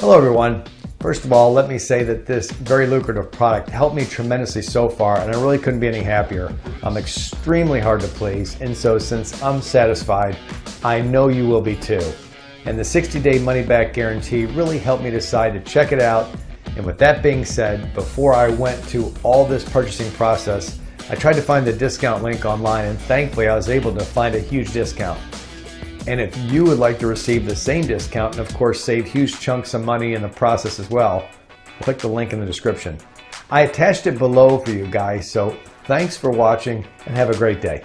Hello everyone. First of all, let me say that this very lucrative product helped me tremendously so far and I really couldn't be any happier. I'm extremely hard to please and so since I'm satisfied, I know you will be too. And the 60 day money back guarantee really helped me decide to check it out. And with that being said, before I went to all this purchasing process, I tried to find the discount link online and thankfully I was able to find a huge discount. And if you would like to receive the same discount and of course save huge chunks of money in the process as well, click the link in the description. I attached it below for you guys, so thanks for watching and have a great day.